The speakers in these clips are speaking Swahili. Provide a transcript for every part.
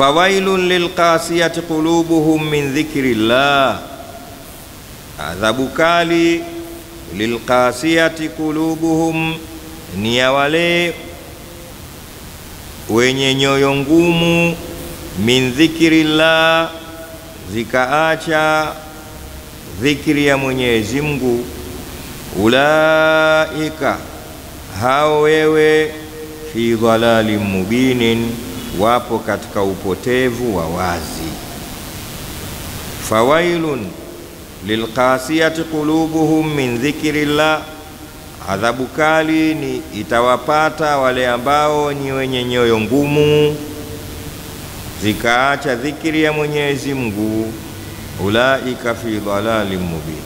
fawailun lilqasiyati qulubuhum min dhikrillah, adhabu kali lilqasiyati qulubuhum, ni ya wale wenye nyoyo ngumu, min dhikri llah, zikaacha dhikri ya Mwenyezi Mungu. Ulaika, hao wewe, fi dhalalin mubinin, wapo katika upotevu wa wazi. Fawailun lilqasiyati qulubuhum min dhikrillah, adhabu kali ni itawapata wale ambao ni wenye nyoyo ngumu zikaacha dhikri ya Mwenyezi Mungu. Ulaika fi dhalalin mubin,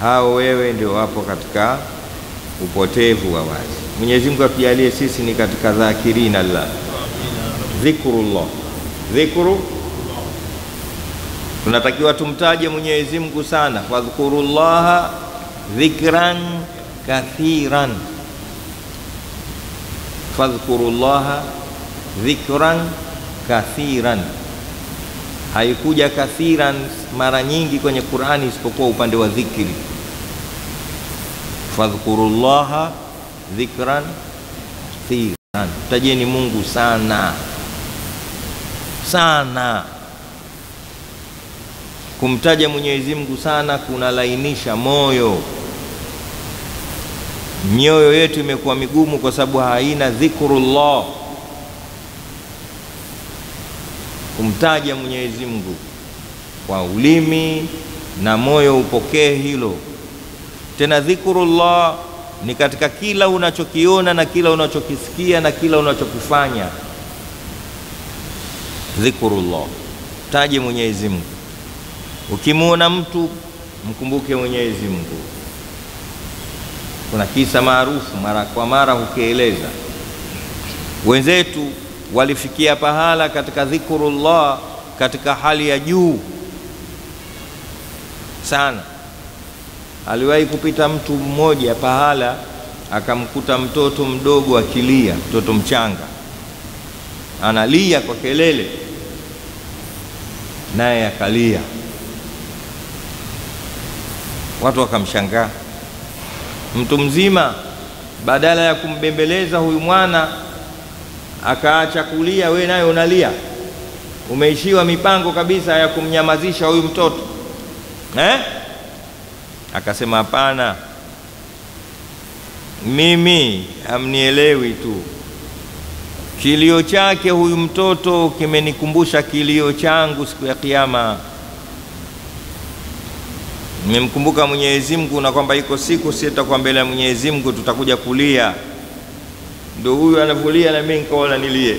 hao wewe ndio wapo katika upotevu wa wazi. Mwenyezi Mungu atujalie sisi ni katika dhakirina llah, dhikrullah, dhikru tunatakiwa tumtaje Mwenyezi Mungu sana, fadhkurullaha dhikran kathiran, fadhkurullaha dhikran kathiran. Haikuja kathiran mara nyingi kwenye Qur'ani isipokuwa upande wa dhikri. Fadhkurullaha dhikran kathiran, tajeni Mungu sana sana. Kumtaja Mwenyezi Mungu sana kunalainisha moyo. Mioyo yetu imekuwa migumu kwa sababu haina dhikrullah kumtaja Mwenyezi Mungu kwa ulimi na moyo upokee hilo. Tena dhikrullah ni katika kila unachokiona na kila unachokisikia na kila unachokifanya. Dhikrullah, taje Mwenyezi Mungu. Ukimwona mtu mkumbuke Mwenyezi Mungu. Kuna kisa maarufu mara kwa mara hukieleza wenzetu walifikia pahala katika dhikrullah katika hali ya juu sana. Aliwahi kupita mtu mmoja pahala, akamkuta mtoto mdogo akilia, mtoto mchanga analia kwa kelele, naye akalia. Watu wakamshangaa. Mtu mzima badala ya kumbembeleza huyu mwana akaacha kulia, we naye unalia. Umeishiwa mipango kabisa ya kumnyamazisha huyu mtoto eh? Akasema hapana, mimi hamnielewi tu. Kilio chake huyu mtoto kimenikumbusha kilio changu siku ya Kiyama. Nimemkumbuka Mwenyezi Mungu na kwamba iko siku sitakuwa mbele ya Mwenyezi Mungu, tutakuja kulia Ndio huyu anavulia na mimi nikaona nilie.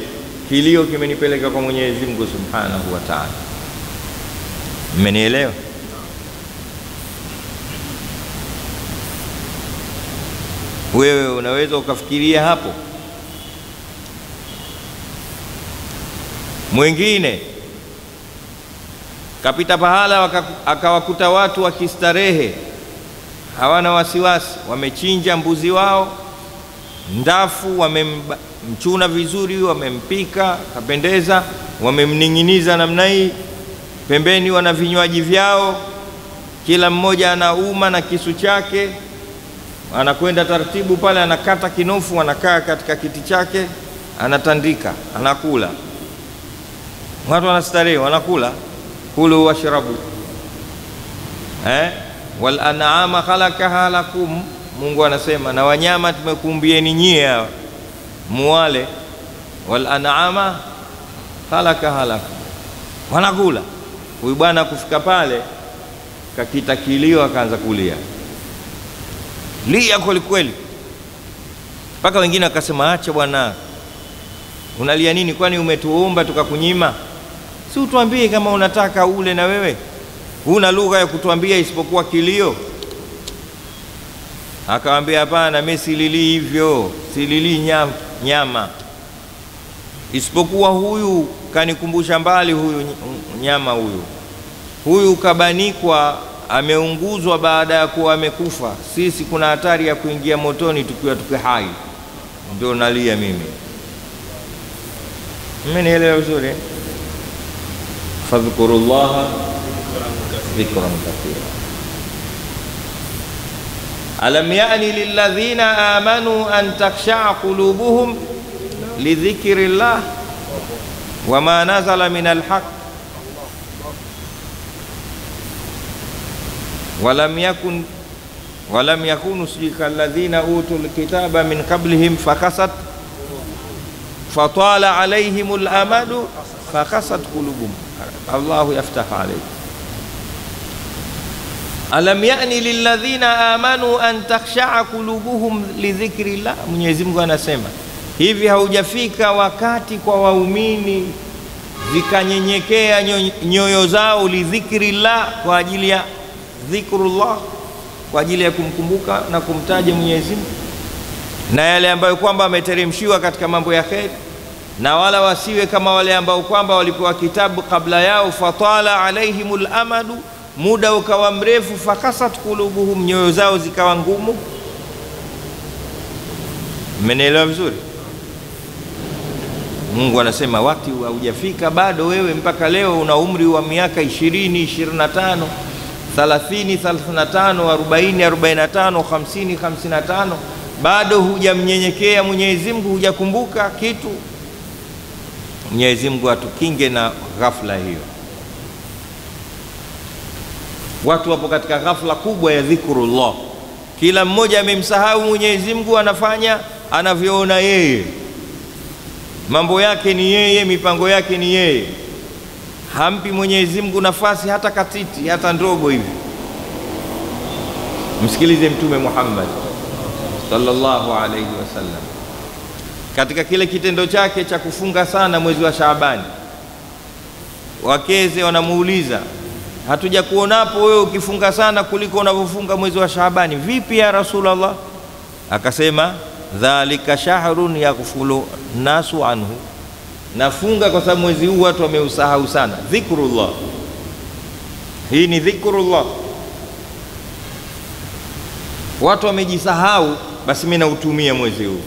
Kilio kimenipeleka kwa Mwenyezi Mungu Subhanahu wa Ta'ala. Mmenielewa? Wewe unaweza ukafikiria hapo. Mwingine. Kapita pahala akawakuta watu wakistarehe, hawana wasiwasi, wamechinja mbuzi wao. Ndafu wamemchuna vizuri, wamempika kapendeza, wamemning'iniza namna hii. Pembeni wana vinywaji vyao, kila mmoja ana uma na kisu chake, anakwenda taratibu pale, anakata kinofu, anakaa katika kiti chake, anatandika, anakula. Watu wanastarehe, wanakula. Kulu washrabu eh? wal an'ama khalaqaha lakum Mungu anasema na wanyama tumekumbieni nyie hawa muwale. Wal an'ama khalaqaha lakum, wanakula. Huyu bwana kufika pale kakita kilio, akaanza kulia lia kwelikweli, kweli, mpaka wengine wakasema, acha bwana, unalia nini? Kwani umetuumba tukakunyima? Si utuambie kama unataka ule na wewe, huna lugha ya kutuambia isipokuwa kilio. Akawambia, hapana, mi sililii hivyo, sililii nyama, isipokuwa huyu kanikumbusha mbali, huyu nyama, huyu huyu kabanikwa, ameunguzwa baada ya kuwa amekufa. Sisi kuna hatari ya kuingia motoni tukiwa tuki hai, ndio nalia mimi. Mmenielewa vizuri? Fadhkurullaha dhikran kathira. Alam yani lilladhina amanu an takhshaa qulubuhum lidhikri llah wama nazala min alhaq walam yakun walam yakunu sijui kalladhina utul kitaba min qablihim fakasat fatala alaihim lamadu fakasat qulubuhum Allahu yaftahu alaihim alam yani lilladhina amanu an takhshaa qulubuhum lidhikri llah, Mwenyezi Mungu anasema hivi, haujafika wakati kwa waumini zikanyenyekea nyoyo zao lidhikri llah, kwa ajili ya dhikrullah, kwa ajili ya kumkumbuka na kumtaja Mwenyezi Mungu? Na yale ambayo kwamba ameteremshiwa katika mambo ya kheri, na wala wasiwe kama wale ambao kwamba walipewa kitabu kabla yao, fatala alaihimul amadu muda ukawa mrefu, fakasat kulubuhum, nyoyo zao zikawa ngumu. Mmenielewa vizuri? Mungu anasema wakati haujafika bado, wewe mpaka leo una umri wa miaka ishirini, ishirini na tano, thalathini, thelathini na tano, arobaini, arobaini na tano, hamsini, hamsini na tano, bado hujamnyenyekea Mwenyezi Mungu, hujakumbuka kitu. Mwenyezi Mungu atukinge na ghafla hiyo. Watu wapo katika ghafla kubwa ya dhikrullah, kila mmoja amemsahau Mwenyezi Mungu, anafanya anavyoona yeye, mambo yake ni yeye, mipango yake ni yeye, hampi Mwenyezi Mungu nafasi hata katiti, hata ndogo hivi. Msikilize Mtume Muhammad sallallahu alaihi wasallam katika kile kitendo chake cha kufunga sana mwezi wa Shaabani, wakeze wanamuuliza hatuja kuonapo wewe ukifunga sana kuliko unavyofunga mwezi wa Shaabani, vipi ya Rasulullah? Akasema dhalika shahrun yaghfulu nasu anhu, nafunga kwa sababu mwezi huu watu wameusahau sana. Dhikrullah, hii ni dhikrullah, watu wamejisahau, basi mimi nautumia mwezi huu.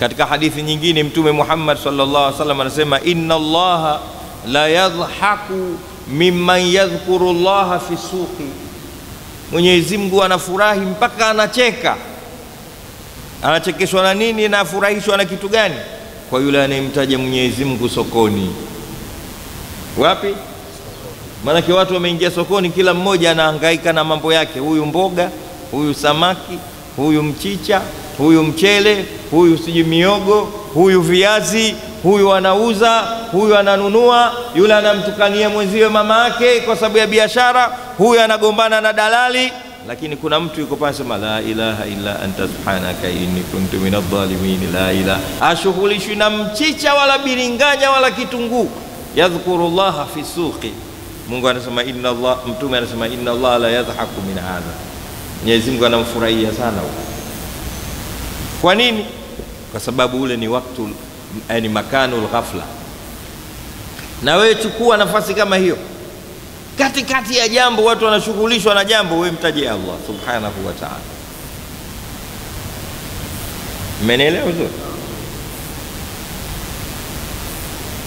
Katika hadithi nyingine Mtume Muhammad sallallahu alaihi wasallam anasema inna Allaha la yadhaku mimman yadhkuru llaha fi suqi, Mwenyezi Mungu anafurahi mpaka anacheka. Anachekeshwa na nini na afurahishwa na kitu gani? Kwa yule anayemtaja Mwenyezi Mungu sokoni. Wapi? Maanake watu wameingia sokoni, kila mmoja anahangaika na mambo yake, huyu mboga, huyu samaki, huyu mchicha, huyu mchele, huyu sijui miogo, huyu viazi huyu anauza, huyu ananunua, yule anamtukania mwenziwe mama yake kwa sababu ya biashara, huyu anagombana na dalali. Lakini kuna mtu yuko pale sema la ilaha illa anta subhanaka inni kuntu minadh-dhalimin, la ilaha, ashughulishwi na mchicha wala biringanya wala kitunguu, yadhkuru llaha fi suqi. Mungu anasema inna Allah, mtume anasema inna Allah la yadhaku min hadha, Mwenyezi Mungu anamfurahia sana. Kwa nini? Kwa sababu ule ni waktu yani makanul ghafla. Na wewe chukua nafasi kama hiyo, katikati ya jambo, watu wanashughulishwa na jambo, wewe mtaje Allah subhanahu wa ta'ala. Mmenielewa vizuri?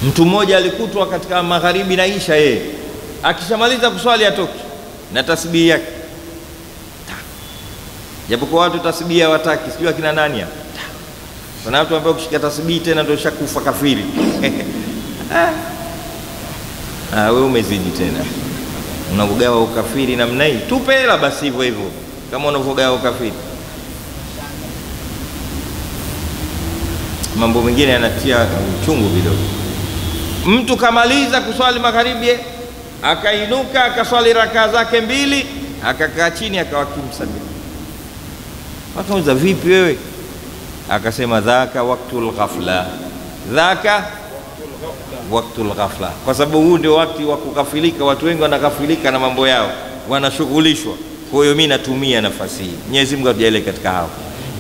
Mtu mmoja alikutwa katika magharibi na isha, yeye. Akishamaliza kuswali atoki. Na tasbihi yake, japokuwa watu tasbihi hawataki, sijui akina nani hapa kuna watu ambao kushika tasbihi tena ndio shakufa kafiri. Ah, wewe umezidi tena, unaugawa ukafiri namna hii. Tupe hela basi hivyo hivyo kama unavogawa ukafiri. Mambo mengine yanatia uchungu kidogo. Mtu kamaliza kuswali magharibi, akainuka akaswali rakaa zake mbili, akakaa chini akawakimsabili. Wakauza, vipi wewe? Akasema dhaka waktul ghafla, dhaka waktul ghafla, kwa sababu huu ndio wakati wa kughafilika. Watu wengi wanaghafilika na mambo yao, wanashughulishwa. Kwa hiyo mimi natumia nafasi hii. Mwenyezi Mungu atujalie katika hao.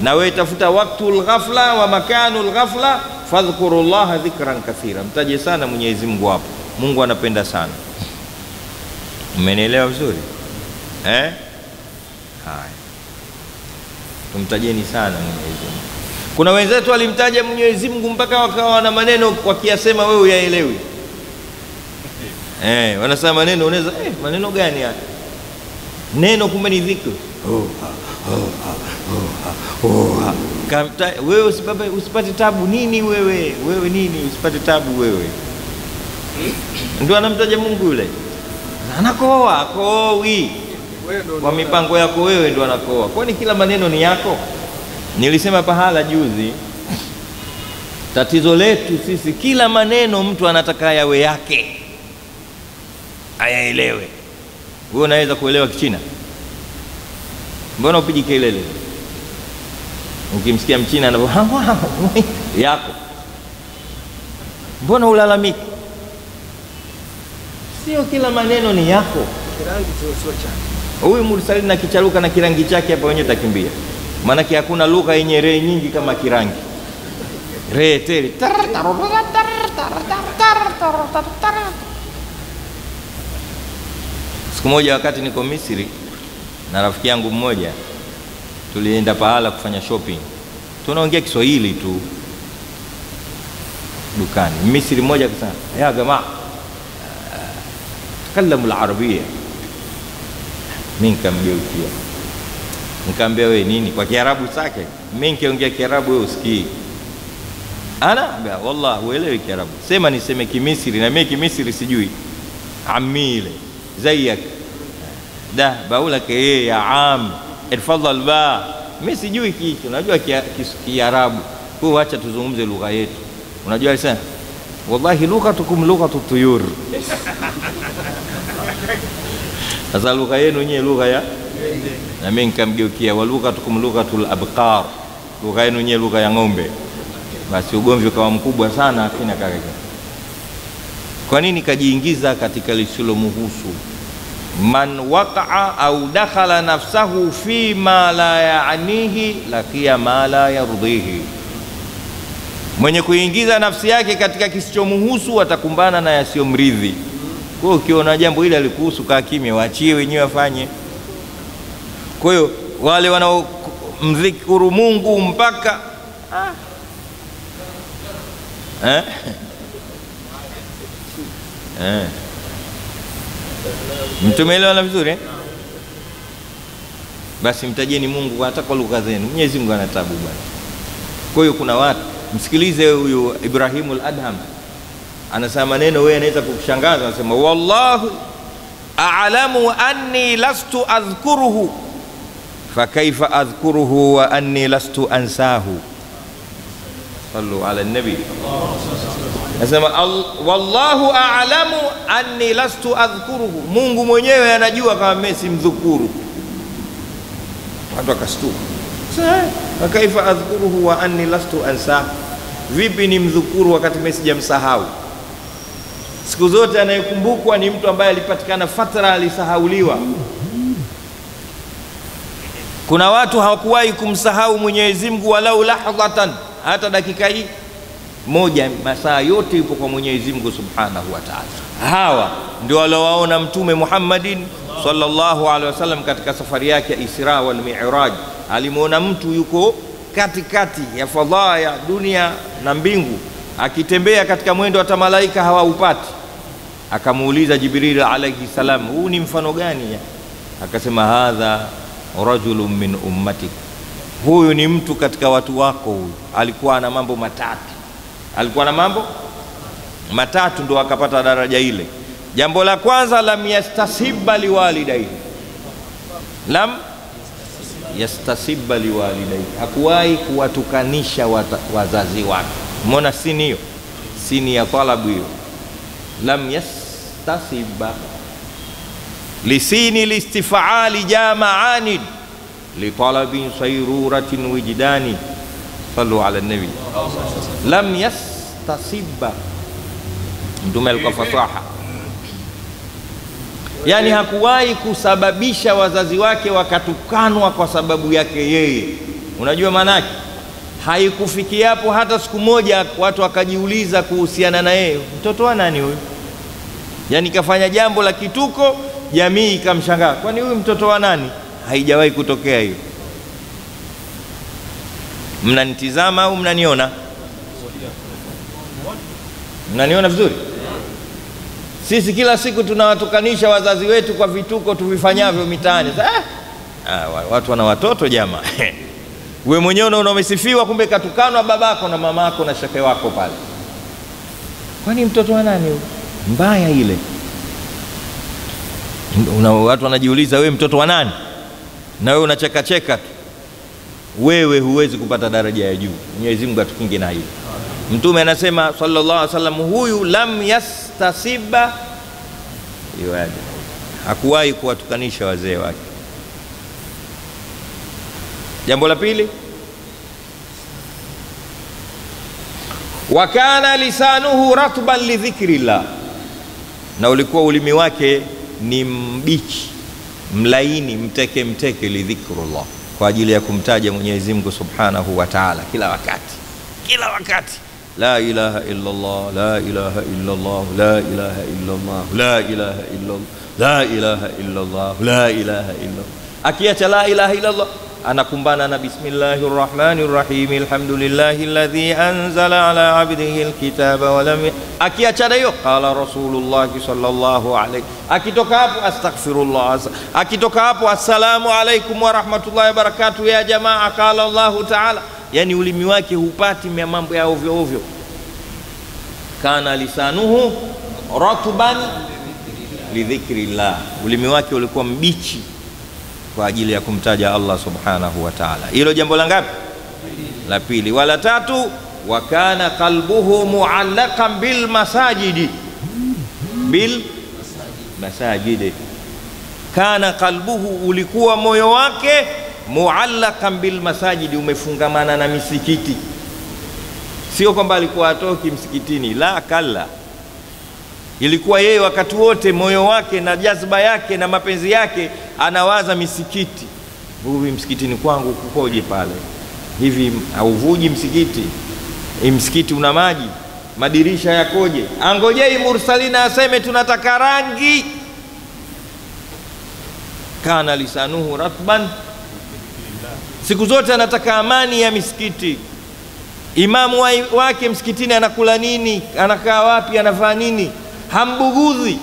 Na wewe tafuta waktul ghafla wa makanul ghafla, fadhkuru llaha dhikran kathira, mtaje sana Mwenyezi Mungu hapo. Mungu anapenda sana. Mmenielewa vizuri eh? Haya, tumtajeni sana Mwenyezi Mungu. Kuna wenzetu walimtaja Mwenyezi Mungu mpaka wakawa na maneno wakiyasema wewe uyaelewi. eh, wanasema maneno unaweza eh, maneno gani haya? Neno kumbe ni dhikr. Oh, ha, oh, ha, oh, oh. Kamta, wewe usipate, usipate tabu nini wewe wewe nini usipate tabu wewe ndio anamtaja Mungu yule anakoa akowi kwa mipango yako wewe ndio anakoa kwani kila maneno ni yako nilisema pahala juzi tatizo letu sisi kila maneno mtu anataka yawe yake ayaelewe. Wewe unaweza kuelewa kichina? Mbona upigi kelele? Ukimsikia mchina anavyo yako. Mbona ulalamiki sio kila maneno ni yako. Huyu mursalini na kicharuka na kirangi chake hapa wenyewe takimbia maanake hakuna lugha yenye ree nyingi kama kirangi ree tele siku moja wakati niko misri na rafiki yangu mmoja tulienda pahala kufanya shopping tunaongea kiswahili tu dukani misri mmoja akasema ya jamaa takallamu larabia mi nikamgeukia nikaambia we nini? Kwa kiarabu sake, mimi nikiongea kiarabu wewe usikii. Ana ambia wallah huelewi kiarabu. Sema niseme kimisri na mimi kimisri sijui. Amile zayak. Da baulake ye ya am irfadhal ba. Mi sijui kicho najua kiarabu. Kwa wacha tuzungumze lugha yetu. Unajua alisema wallahi lughatukum lughatu tuyur sasa lugha yenu nyewe lugha ya na mimi nikamgeukia wa lughatukum lughatul abqar. Lugha yenu nyewe lugha ya ng'ombe. Basi ugomvi ukawa mkubwa sana akina kaka kwa nini kajiingiza katika lisilomhusu man waqaa au dakhala nafsahu fi ma la yaanihi lakia ma la yardhihi. Mwenye kuingiza nafsi yake katika kisichomuhusu atakumbana na yasiyomridhi kwa ukiona jambo hili alikuhusu kaa kimya waachie wenyewe wafanye kwa hiyo wale wanaomdhikuru mungu mpaka ah. eh? eh. mtumeelewana vizuri eh? basi mtajeni mungu hata kwa lugha zenu mwenyezi mungu ana tabu bwana kwa hiyo kuna watu msikilize huyu Ibrahimul Adham anasema maneno wewe anaweza kukushangaza anasema wallahu a'lamu anni lastu adhkuruhu fakaifa adhkuruhu wa anni lastu ansahu. Sallu ala nabi. Nasema wallahu a'lamu anni lastu adhkuruhu. Mungu mwenyewe anajua kama mimi simdhukuru. Watu wakastuka fakaifa adhkuruhu wa anni lastu ansahu. Vipi ni mdhukuru wakati mimi sijamsahau? Siku zote anayekumbukwa ni mtu ambaye alipatikana fatra alisahauliwa kuna watu hawakuwahi kumsahau mwenyezi mungu walau lahdhatan hata dakika hii. Moja masaa yote yupo kwa mwenyezi mungu subhanahu wa taala. Hawa ndio waliowaona mtume muhammadin sallallahu alaihi wasallam katika safari yake ya isra wal miraj. Alimwona mtu yuko katikati kati ya fadhaa ya dunia na mbingu akitembea katika mwendo hata malaika hawaupati. Akamuuliza jibril alaihi salam huu ni mfano gani? Akasema hadha rajulun min ummatik. Huyu ni mtu katika watu wako huyu. Alikuwa na mambo matatu. Alikuwa na mambo matatu ndo akapata daraja ile. Jambo la kwanza lam yastasiba liwalidaihi lam yastasiba liwalidaihi hakuwahi kuwatukanisha wazazi wake. Mona sini hiyo? Sini ya talabu hiyo. Lam yastasiba lisini listifaali jamaani litalabin sairuratin wijdani salu ala nabi. Lam yastasiba mtume alikuwa fasaha. Yani hakuwahi kusababisha wazazi wake wakatukanwa kwa sababu yake yeye. Unajua maanake? Haikufikia hapo hata siku moja watu wakajiuliza kuhusiana na yeye. Mtoto wa nani huyu? Yani kafanya jambo la kituko jamii ikamshangaa kwani huyu mtoto wa nani haijawahi kutokea hiyo mnanitizama au mnaniona mnaniona vizuri Sisi kila siku tunawatukanisha wazazi wetu kwa vituko tuvifanyavyo mitaani. Sasa, ah, watu wana watoto jamaa we mwenyewe unaona umesifiwa, kumbe katukanwa babako na mamako na shehe wako pale. Kwani mtoto wa nani? Mbaya ile. Una, watu wanajiuliza wewe mtoto wa nani, na wewe unachekacheka tu. Wewe huwezi kupata daraja ya juu. Mwenyezi Mungu atukinge na hilo. Mtume anasema sallallahu alaihi wasallam, huyu lam yastasiba iwaje, hakuwahi kuwatukanisha wazee wake. Jambo la pili, wakana lisanuhu ratban lidhikrillah, na ulikuwa ulimi wake ni mbichi mlaini mteke mteke, lidhikrullah, kwa ajili ya kumtaja Mwenyezi Mungu subhanahu wa taala kila wakati, kila wakati la ilaha illa Allah la ilaha illa Allah la ilaha illa Allah la ilaha illa Allah la ilaha illa Allah la ilaha illa Allah. Akiacha la ilaha illa Allah anakumbana na bismillahir rahmanir rahim anzala ala abdihi alkitaba wa lam akiacha hiyo qala rasulullah sallallahu alayhi akitoka hapo astaghfirullah akitoka hapo assalamu alaykum wa rahmatullahi wa barakatuh ya jamaa qala Allah ta'ala yani ulimi wake hupati mambo ya ovyo ovyo. Kana lisanuhu ratban lidhikrillah, ulimi wake ulikuwa mbichi kwa ajili ya kumtaja Allah subhanahu wa ta'ala. Hilo jambo la ngapi? La pili. Wala tatu, wa kana qalbuhu muallaqan bil masajidi, bil masajidi. Kana qalbuhu, ulikuwa moyo wake muallaqan bil masajidi, umefungamana na misikiti. Sio kwamba alikuwa atoki msikitini, la kalla, ilikuwa yeye wakati wote moyo wake na jazba yake na mapenzi yake anawaza misikiti. Huvi msikitini kwangu kukoje pale hivi, auvuji msikiti? Msikiti una maji, madirisha yakoje? Angojei mursalina aseme tunataka rangi. Kana lisanuhu ratban siku zote anataka amani ya misikiti. Imamu wake msikitini anakula nini, anakaa wapi, anavaa nini, hambugudhi.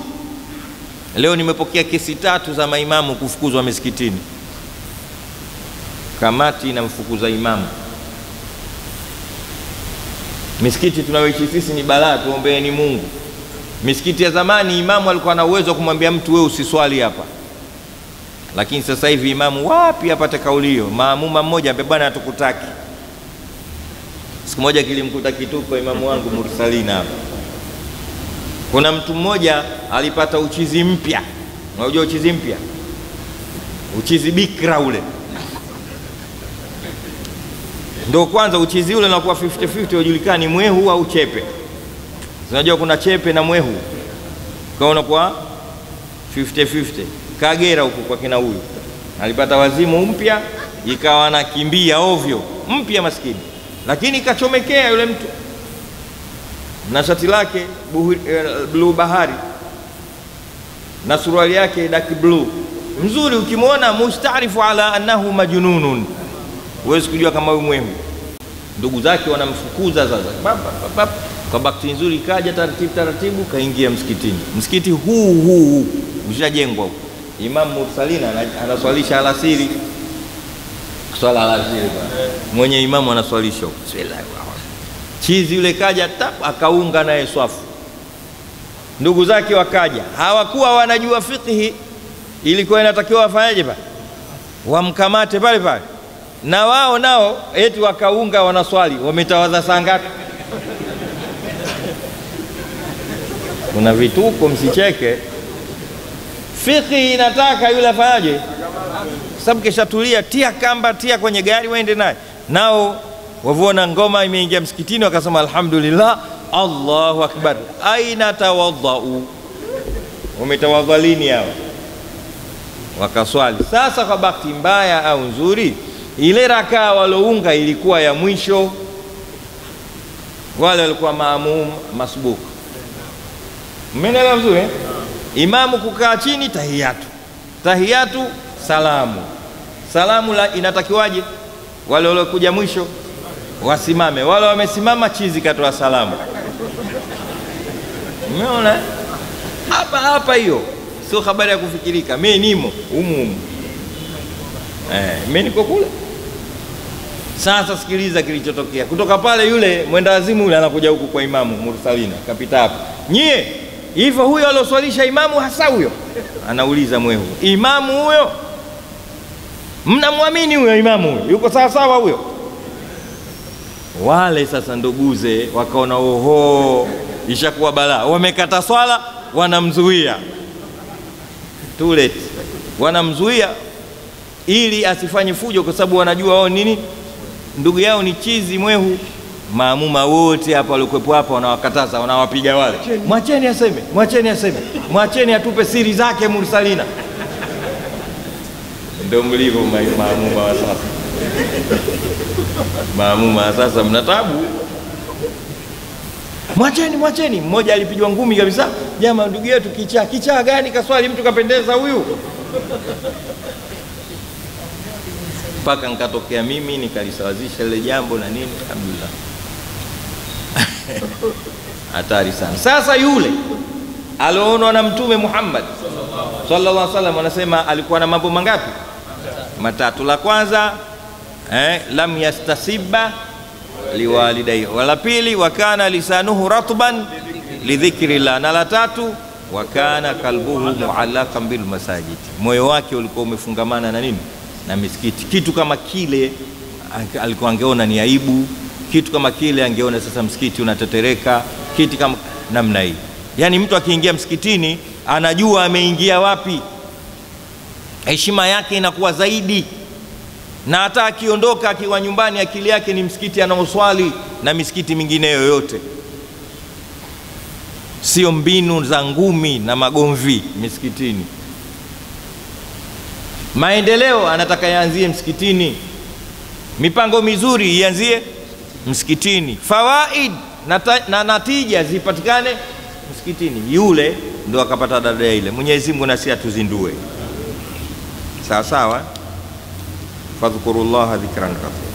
Leo nimepokea kesi tatu za maimamu kufukuzwa misikitini. Kamati inamfukuza imamu. Misikiti tunayoishi sisi ni balaa, tuombeeni Mungu. Misikiti ya zamani imamu alikuwa na uwezo wa kumwambia mtu wewe usiswali hapa lakini sasa hivi imamu wapi apate kauli hiyo? Maamuma mmoja ambaye bwana hatukutaki. Siku moja kilimkuta kituko imamu wangu mursalina hapa. Kuna mtu mmoja alipata uchizi mpya. Unajua uchizi mpya? Uchizi bikra ule. Ndio kwanza uchizi ule unakuwa 50-50, ujulikani mwehu au chepe. Unajua kuna chepe na mwehu, kwa unakuwa 50-50 Kagera huko kwa kina huyu. Alipata wazimu mpya, ikawa anakimbia ovyo. Mpya maskini, lakini ikachomekea yule mtu na shati lake bluu bahari. Na suruali yake dark blue. Mzuri, ukimwona mustarifu ala annahu majnunun, huwezi kujua kama huyu mwehu. Ndugu zake wanamfukuza sasa, kwa bakti nzuri kaja taratibu taratibu, kaingia msikitini. Msikiti huu huu ushajengwa huko. Imam Mursalina anaswalisha alasiri, swala alasiri, mwenye imamu anaswalisha chizi yule kaja tap, akaunga naye swafu. Ndugu zake wakaja, hawakuwa wanajua fiqhi, ilikuwa inatakiwa wafanyaje pale, wamkamate pale pale, na wao nao eti wakaunga wanaswali. Wametawadha saa ngapi? Kuna vituko, msicheke. Fikhi inataka yule afanyaje? Sababu kishatulia, tia kamba, tia kwenye gari, waende naye. Nao wavona ngoma imeingia msikitini, wakasema alhamdulillah, Allahu akbar. Aina tawadhau, umetawadha lini hao? Wakaswali. Sasa kwa bahati mbaya au nzuri, ile rakaa walounga ilikuwa ya mwisho, wale walikuwa maamum masbuk. Mmenielewa vizuri eh? Imamu kukaa chini, tahiyatu tahiyatu, salamu salamu. La inatakiwaje? Wale waliokuja mwisho wasimame, wale wamesimama, chizi katoa salamu. Umeona hapa hapa, hiyo sio habari ya kufikirika. Mimi nimo humu humu, eh, mimi niko kule. Sasa sikiliza kilichotokea kutoka pale. Yule mwenda wazimu yule anakuja huku kwa Imamu Mursalina, kapita hapa, nyie hivyo, huyo alioswalisha imamu hasa huyo? Anauliza mwehu, imamu huyo mnamwamini huyo imamu huyo, yuko sawa sawa huyo? Wale sasa nduguze wakaona oho, ishakuwa balaa, wamekata swala, wanamzuia tulet, wanamzuia ili asifanye fujo, kwa sababu wanajua wao nini, ndugu yao ni chizi mwehu. Maamuma wote hapa waliokuwepo hapa wanawakataza, wanawapiga wale, mwacheni aseme, mwacheni aseme, mwacheni atupe siri zake Mursalina. Ndio mlivyo maamuma wa sasa. Maamuma sasa mna tabu, mwacheni, mwacheni. Mmoja alipigwa ngumi kabisa, jama, ndugu yetu kichaa. Kichaa gani? Kaswali mtu kapendeza huyu mpaka nkatokea mimi nikalisawazisha lile jambo na nini, alhamdulillah. Hatari sana. Sasa yule alioonwa na Mtume Muhammad sallallahu alaihi wasallam, anasema alikuwa na mambo mangapi? Matatu. La kwanza eh, lam yastasiba liwalidai, wala pili wakana lisanuhu ratban lidhikrillah, na la tatu wakana kalbuhu muallaqan bil masajid, moyo wake ulikuwa umefungamana na nini? Na misikiti. Kitu kama kile alikuwa angeona ni aibu, kitu kama kile angeona sasa msikiti unatetereka, kitu kama namna hii. yani mtu akiingia msikitini anajua ameingia wapi, heshima yake inakuwa zaidi, na hata akiondoka akiwa nyumbani, akili yake ni msikiti anaoswali na misikiti mingine yoyote, sio mbinu za ngumi na magomvi misikitini. Maendeleo anataka yaanzie msikitini, mipango mizuri ianzie msikitini, fawaid na, na natija zipatikane msikitini. Yule ndo akapata dada ile. Mwenyezi Mungu nasi atuzindue sawa sawa. Fadhkurullaha dhikran kathira